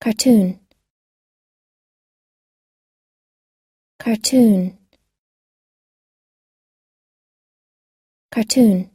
cartoon. Cartoon. Cartoon.